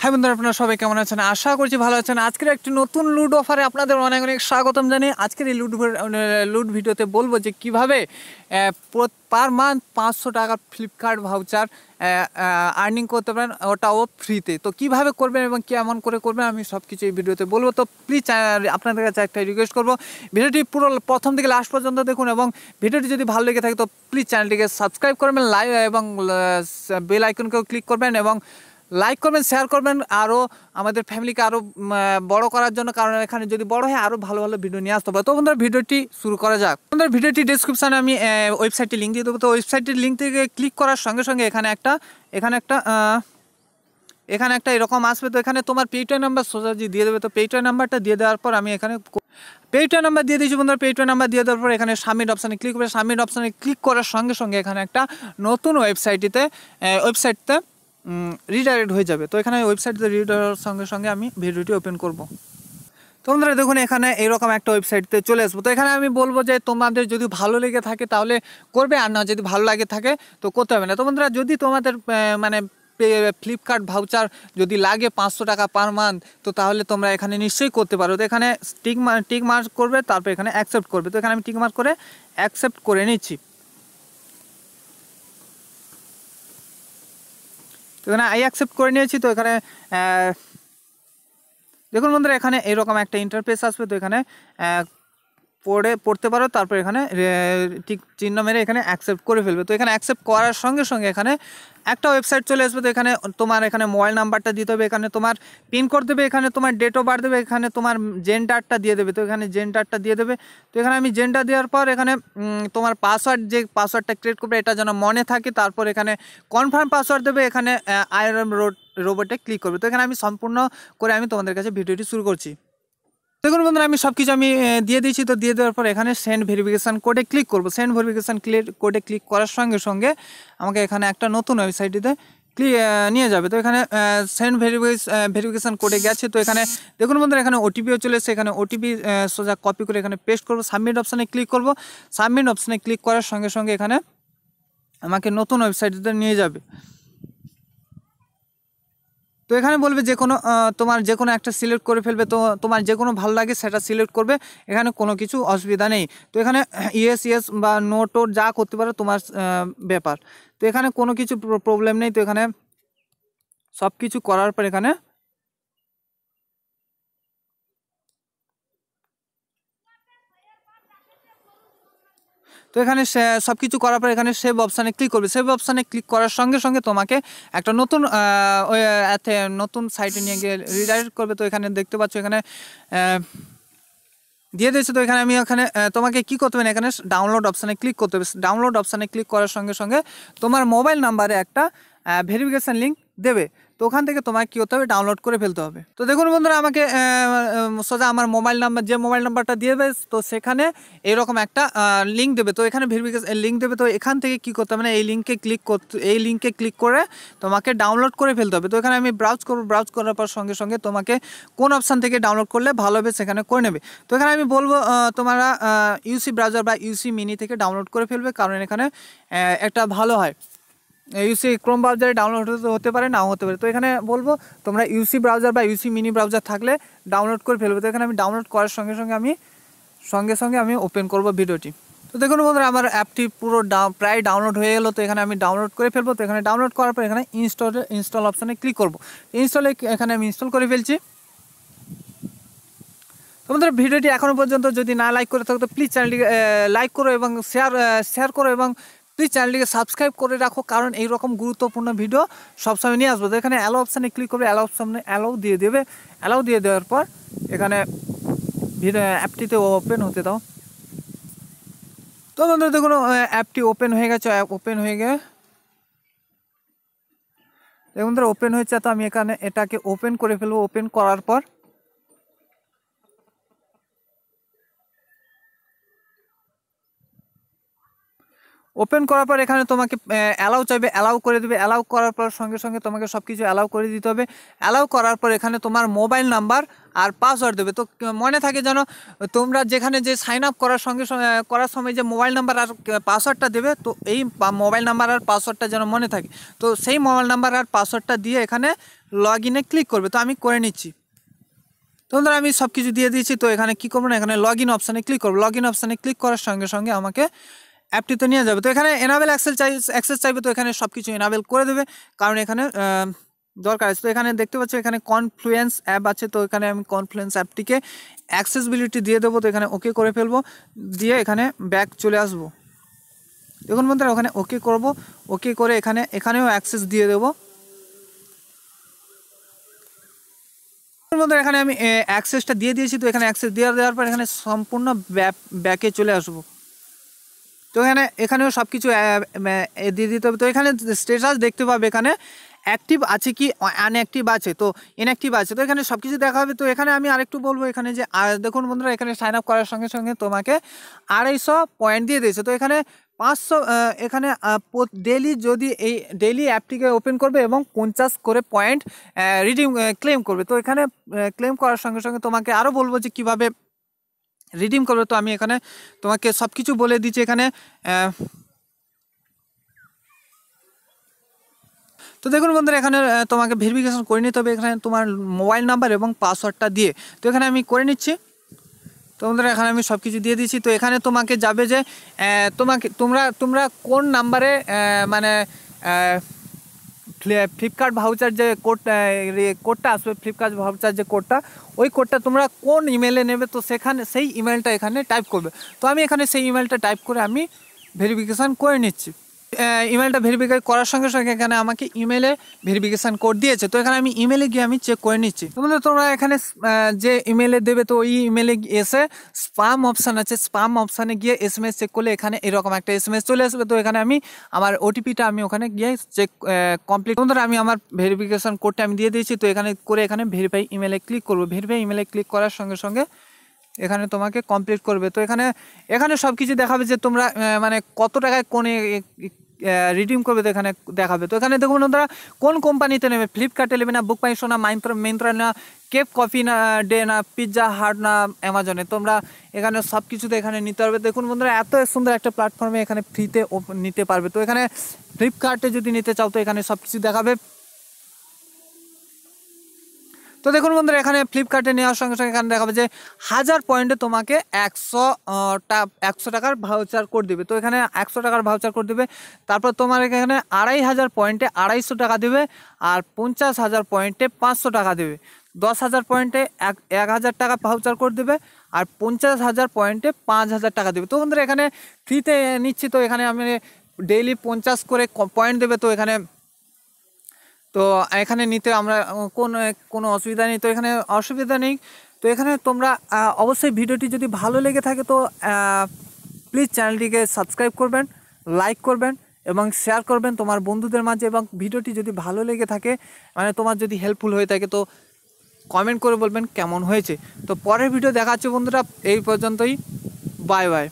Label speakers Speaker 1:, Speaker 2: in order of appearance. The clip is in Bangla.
Speaker 1: হ্যাঁ বন্ধুরা, আপনারা সবাই কেমন আছেন? আশা করছি ভালো আছেন। আজকের একটি নতুন লুড অফারে আপনাদের অনেক অনেক স্বাগতম জানিয়ে আজকের এই লুড লুড ভিডিওতে বলব যে কীভাবে পার মান্থ পাঁচশো টাকা ফ্লিপকার্ট ভাউচার আর্নিং করতে পারেন, ওটাও ফ্রিতে। তো কীভাবে করবেন এবং কেমন করে করবেন আমি সব কিছু এই ভিডিওতে বলব। তো প্লিজ আপনাদের কাছে একটা রিকোয়েস্ট করব। ভিডিওটি পুরো প্রথম থেকে লাস্ট পর্যন্ত দেখুন এবং ভিডিওটি যদি ভালো লেগে থাকে, তো প্লিজ চ্যানেলটিকে সাবস্ক্রাইব করবেন লাইক এবং বেল আইকনকেও ক্লিক করবেন এবং লাইক করবেন শেয়ার করবেন আরও আমাদের ফ্যামিলিকে আরও বড় করার জন্য, কারণ এখানে যদি বড় হয় আরও ভালো ভালো ভিডিও নিয়ে আসতে পারে তো বন্ধুরা, ভিডিওটি শুরু করা যাক। বন্ধুরা, ভিডিওটি ডিসক্রিপশানে আমি ওয়েবসাইটটি লিঙ্ক দিয়ে দেবো। তো ওয়েবসাইটের লিঙ্ক থেকে ক্লিক করার সঙ্গে সঙ্গে এখানে একটা এখানে একটা এখানে একটা এরকম আসবে। তো এখানে তোমার পেটিএম নাম্বার সোজাজি দিয়ে দেবে। তো পেটিএম নাম্বারটা দিয়ে দেওয়ার পর আমি এখানে পেটিএম নাম্বার দিয়ে দিয়েছি বন্ধুরা। পেটিএম নাম্বার দিয়ে দেওয়ার পর এখানে সাবমিট অপশানে ক্লিক করে সাবমিট অপশানে ক্লিক করার সঙ্গে সঙ্গে এখানে একটা নতুন ওয়েবসাইটটিতে ওয়েবসাইটতে রিডাইরেক্ট হয়ে যাবে। তো এখানে ওয়েবসাইটে রিডার সঙ্গে সঙ্গে আমি ভিডিওটি ওপেন করব। তো বন্ধুরা, দেখুন, এখানে এরকম একটা ওয়েবসাইটতে চলে আসব। তো এখানে আমি বলব যে, তোমাদের যদি ভালো লেগে থাকে, তাহলে করবে, আর না যদি ভালো লাগে থাকে, তো করতে হবে না। তো বন্ধুরা, যদি তোমাদের মানে ফ্লিপকার্ট ভাউচার যদি লাগে পাঁচশো টাকা পার মান্থ তো তাহলে তোমরা এখানে নিশ্চয়ই করতে পারো। তো এখানে টিক মার্ক টিক মার্ক করবে, তারপর এখানে অ্যাকসেপ্ট করবে। তো এখানে আমি টিক মার্ক করে অ্যাকসেপ্ট করে নিচ্ছি। এখানে আই অ্যাকসেপ্ট করে নিয়েছি, তো এখানে দেখুন বন্ধুরা, এখানে এরকম একটা ইন্টারফেস আসবে, তো এখানে পড়ে, পড়তে পারো, তারপর এখানে ঠিক চিহ্ন মেরে এখানে অ্যাকসেপ্ট করে ফেলবে। তো এখানে অ্যাকসেপ্ট করার সঙ্গে সঙ্গে এখানে একটা ওয়েবসাইট চলে আসবে। তো এখানে তোমার এখানে মোবাইল নাম্বারটা দিতে হবে, এখানে তোমার পিনকোড দেবে, এখানে তোমার ডেট অফ বার্থ দেবে, এখানে তোমার জেন্ডারটা দিয়ে দেবে। তো এখানে জেন্ডারটা দিয়ে দেবে। তো এখানে আমি জেন্ডার দেওয়ার পর এখানে তোমার পাসওয়ার্ড যে পাসওয়ার্ডটা ক্রিয়েট করবে, এটা যেন মনে থাকে, তারপর এখানে কনফার্ম পাসওয়ার্ড দেবে, এখানে আইআরএম রোড রোবটে ক্লিক করবে। তো এখানে আমি সম্পূর্ণ করে আমি তোমাদের কাছে ভিডিওটি শুরু করছি। দেখুন বন্ধুরা, আমি সব কিছু আমি দিয়ে দিয়েছি। তো দিয়ে দেওয়ার পর এখানে সেন্ড ভেরিফিকেশান কোডে ক্লিক করব। সেন্ড ভেরিফিকেশান ক্লিক কোডে ক্লিক করার সঙ্গে সঙ্গে আমাকে এখানে একটা নতুন ওয়েবসাইটটিতে ক্লিক নিয়ে যাবে। তো এখানে সেন্ড ভেরিফিকেশান কোডে গেছে। তো এখানে দেখুন বন্ধুরা, এখানে ওটিপিও চলে এসেছে। এখানে ওটিপি সোজা কপি করে এখানে পেস্ট করব। সাবমিট অপশানে ক্লিক করব। সাবমিট অপশানে ক্লিক করার সঙ্গে সঙ্গে এখানে আমাকে নতুন ওয়েবসাইটটিতে নিয়ে যাবে। তো এখানে বলবে যে কোনো তোমার যে কোনো একটা সিলেক্ট করে ফেলবে, তো তোমার যে কোনো ভালো লাগে সেটা সিলেক্ট করবে, এখানে কোনো কিছু অসুবিধা নেই। তো এখানে ইয়েস ইয়েস বা নো যা করতে পারো তোমার ব্যাপার। তো এখানে কোনো কিছু প্রবলেম নেই। তো এখানে সব কিছু করার পর এখানে তো এখানে সব কিছু করার পর এখানে সেভ অপশানে ক্লিক করবে। সেভ অপশানে ক্লিক করার সঙ্গে সঙ্গে তোমাকে একটা নতুন নতুন সাইটে নিয়ে গিয়ে রিডাইরেক্ট করবে। তো এখানে দেখতে পাচ্ছ এখানে দিয়ে দিয়েছে। তো এখানে আমি এখানে তোমাকে কি করতে হবে এখানে ডাউনলোড অপশানে ক্লিক করতে হবে। ডাউনলোড অপশানে ক্লিক করার সঙ্গে সঙ্গে তোমার মোবাইল নাম্বারে একটা ভেরিফিকেশান লিঙ্ক দেবে। তো ওখান থেকে তোমাকে কী হতে হবে? ডাউনলোড করে ফেলতে হবে। তো দেখুন বন্ধুরা, আমাকে সোজা আমার মোবাইল নাম্বার যে মোবাইল নাম্বারটা দিয়ে দেবে, তো সেখানে এরকম একটা লিঙ্ক দেবে। তো এখানে ভেরিফিকেশন লিঙ্ক দেবে। তো এখান থেকে কী করতে হবে? না এই লিঙ্কে ক্লিক করতে, এই লিঙ্কে ক্লিক করে তোমাকে ডাউনলোড করে ফেলতে হবে। তো এখানে আমি ব্রাউজ করব। ব্রাউজ করার পর সঙ্গে সঙ্গে তোমাকে কোন অপশান থেকে ডাউনলোড করলে ভালো হবে সেখানে করে নেবে। তো এখানে আমি বলব তোমরা ইউসি ব্রাউজার বা ইউসি মিনি থেকে ডাউনলোড করে ফেলবে। কারণ এখানে একটা ভালো হয়। ইউসি ক্রোম ব্রাউজারে ডাউনলোড হতে পারে, নাও হতে পারে। তো এখানে বলব, তোমরা ইউসি ব্রাউজার বা ইউসি মিনি ব্রাউজার থাকলে ডাউনলোড করে ফেলবে। তো এখানে আমি ডাউনলোড করার সঙ্গে সঙ্গে আমি, সঙ্গে সঙ্গে আমি ওপেন করব ভিডিওটি। তো দেখুন বন্ধুরা, আমার অ্যাপটি পুরো প্রায় ডাউনলোড হয়ে গেলো। তো এখানে আমি ডাউনলোড করে ফেলব। তো এখানে ডাউনলোড করার পর এখানে ইনস্টল ইনস্টল অপশানে ক্লিক করব। ইনস্টলে এখানে আমি ইনস্টল করে ফেলছি। তোমাদের ভিডিওটি এখনও পর্যন্ত যদি না লাইক করে থাকো, তো প্লিজ চ্যানেলটিকে লাইক করো এবং শেয়ার শেয়ার করো এবং প্লিজ চ্যানেলটিকে সাবস্ক্রাইব করে রাখো, কারণ এই রকম গুরুত্বপূর্ণ ভিডিও সবসময় নিয়ে আসব। তো এখানে অ্যালো অপশানে ক্লিক করবে অ্যালো অপশানে অ্যালাউ দিয়ে দেবে। অ্যালাউ দিয়ে দেওয়ার পর এখানে ভিডিও অ্যাপটিতে ওপেন হতে দাও। তো বন্ধুরা, দেখুন অ্যাপটি ওপেন হয়ে গেছে অ্যাপ ওপেন হয়ে গে দেখুন ধরো ওপেন হয়েছে, তো আমি এখানে এটাকে ওপেন করে ফেলব। ওপেন করার পর ওপেন করার পর এখানে তোমাকে অ্যালাউ চাইবে অ্যালাউ করে দেবে। অ্যালাউ করার পর সঙ্গে সঙ্গে তোমাকে সব কিছু অ্যালাউ করে দিতে হবে। অ্যালাউ করার পর এখানে তোমার মোবাইল নাম্বার আর পাসওয়ার্ড দেবে। তো মনে থাকে যেন তোমরা যেখানে যে সাইন আপ করার সঙ্গে করার সময় যে মোবাইল নাম্বার আর পাসওয়ার্ডটা দেবে, তো এই মোবাইল নাম্বার আর পাসওয়ার্ডটা যেন মনে থাকে। তো সেই মোবাইল নাম্বার আর পাসওয়ার্ডটা দিয়ে এখানে লগ ইনে ক্লিক করবে। তো আমি করে নিচ্ছি। তো বন্ধুরা, আমি সব কিছু দিয়ে দিয়েছি। তো এখানে কী করব না, এখানে লগ ইন অপশানে ক্লিক করব। লগ ইন অপশানে ক্লিক করার সঙ্গে সঙ্গে আমাকে অ্যাপটিতে নিয়ে যাবে। তো এখানে এনাবেল অ্যাক্সেল চাই অ্যাক্সেস চাইবে তো এখানে সব কিছু এনাবেল করে দেবে। কারণ এখানে দরকার আছে। তো এখানে দেখতে পাচ্ছ, এখানে কনফ্লুয়েন্স অ্যাপ আছে। তো এখানে আমি কনফ্লুয়েন্স অ্যাপটিকে অ্যাক্সেসবিলিটি দিয়ে দেবো। তো এখানে ওকে করে ফেলব। দিয়ে এখানে ব্যাক চলে আসব। দেখুন বন্ধুরা, ওখানে ওকে করব। ওকে করে এখানে, এখানেও অ্যাক্সেস দিয়ে দেবো। বন্ধুরা, এখানে আমি অ্যাক্সেসটা দিয়ে দিয়েছি। তো এখানে অ্যাক্সেস দিয়ে দেওয়ার পর এখানে সম্পূর্ণ ব্যাকে চলে আসব। তো এখানে, এখানেও সব কিছু দিয়ে দিতে হবে। তো এখানে স্টেটাস দেখতে পাবে এখানে অ্যাক্টিভ আছে কি আনঅ্যাক্টিভ আছে। তো ইনঅ্যাক্টিভ আছে। তো এখানে সব কিছু দেখা হবে। তো এখানে আমি আরেকটু বলব এখানে যে দেখুন বন্ধুরা, এখানে সাইন আপ করার সঙ্গে সঙ্গে তোমাকে আড়াইশো পয়েন্ট দিয়ে দিয়েছে। তো এখানে পাঁচশো এখানে ডেলি যদি এই ডেলি অ্যাপটিকে ওপেন করবে এবং পঞ্চাশ করে পয়েন্ট রিডিম ক্লেম করবে। তো এখানে ক্লেম করার সঙ্গে সঙ্গে তোমাকে আরও বলব যে কীভাবে রিডিম করবে। তো আমি এখানে তোমাকে সব কিছু বলে দিচ্ছি এখানে তো দেখুন বন্ধুরা, এখানে তোমাকে ভেরিফিকেশন করে নিতে হবে এখানে তোমার মোবাইল নাম্বার এবং পাসওয়ার্ডটা দিয়ে। তো এখানে আমি করে নিচ্ছি। তো বন্ধুরা, এখানে আমি সব কিছু দিয়ে দিচ্ছি। তো এখানে তোমাকে যাবে যে তোমাকে, তোমরা তোমরা কোন নাম্বারে মানে ফ্লিপকার্ট ভাউচার যে কোড কোডটা আসবে ফ্লিপকার্ট ভাউচার যে কোডটা ওই কোডটা তোমরা কোন ইমেলে নেবে, তো সেখানে, সেই ইমেলটা এখানে টাইপ করবে। তো আমি এখানে সেই ইমেলটা টাইপ করে আমি ভেরিফিকেশান করে নিচ্ছি। ইমেলটা ভেরিফাই করার সঙ্গে সঙ্গে এখানে আমাকে ইমেলে ভেরিফিকেশান কোড দিয়েছে। তো এখানে আমি ইমেলে গিয়ে আমি চেক করে নিচ্ছি। তোমাদের তোমরা এখানে যে ইমেলে দেবে, তো ওই ইমেলে এসে স্পাম অপশান আছে। স্পাম অপশানে গিয়ে এস এম এস চেক করলে এখানে এরকম একটা এস এম এস চলে আসবে। তো এখানে আমি আমার ওটিপিটা আমি ওখানে গিয়ে চেক কমপ্লিট বন্ধুরা, আমি আমার ভেরিফিকেশান কোডটা আমি দিয়ে দিয়েছি। তো এখানে করে এখানে ভেরিফাই ইমেলে ক্লিক করব। ভেরিফাই ইমেলে ক্লিক করার সঙ্গে সঙ্গে এখানে তোমাকে কমপ্লিট করবে। তো এখানে এখানে সব কিছু দেখাবে যে তোমরা মানে কত টাকায় কোনে রিডিম করবে তো এখানে দেখাবে। তো এখানে দেখুন বন্ধুরা, কোন কোম্পানিতে নেবে? ফ্লিপকার্টে নেবে না বুক মাইশো না মাইন্ত্রা মিন্ত্রা না কেপ কফি না ডে না পিৎজা হাট না অ্যামাজনে তোমরা এখানে সব কিছুতে এখানে নিতে পারবে। দেখুন বন্ধুরা, এত সুন্দর একটা প্ল্যাটফর্মে এখানে ফ্রিতে নিতে পারবে। তো এখানে ফ্লিপকার্টে যদি নিতে চাও, তো এখানে সব কিছু দেখাবে। তো দেখুন বন্ধুরা, এখানে ফ্লিপকার্টে নেওয়ার সঙ্গে সঙ্গে এখানে দেখাবে যে হাজার পয়েন্টে তোমাকে একশো একশো টাকার ভাউচার কোড দিবে। তো এখানে একশো টাকার ভাউচার কোড দিবে। তারপর তোমার এখানে আড়াই হাজার পয়েন্টে আড়াইশো টাকা দেবে আর পঞ্চাশ হাজার পয়েন্টে পাঁচশো টাকা দেবে। দশ হাজার পয়েন্টে এক এক হাজার টাকা ভাউচার কোড দেবে আর পঞ্চাশ হাজার পয়েন্টে পাঁচ হাজার টাকা দেবে। তো বন্ধুরা, এখানে ফ্রিতে নিচ্ছি, তো এখানে আমি ডেইলি পঞ্চাশ করে পয়েন্ট দেবে। তো এখানে তো এখানে নিতে আমরা কোন কোনো অসুবিধা নেই। তো এখানে অসুবিধা নেই। তো এখানে তোমরা অবশ্যই ভিডিওটি যদি ভালো লেগে থাকে তো প্লিজ চ্যানেলটিকে সাবস্ক্রাইব করবেন লাইক করবেন এবং শেয়ার করবেন তোমার বন্ধুদের মাঝে এবং ভিডিওটি যদি ভালো লেগে থাকে মানে তোমার যদি হেল্পফুল হয়ে থাকে তো কমেন্ট করে বলবেন কেমন হয়েছে। তো পরের ভিডিও দেখাচ্ছে বন্ধুরা, এই পর্যন্তই। Bye bye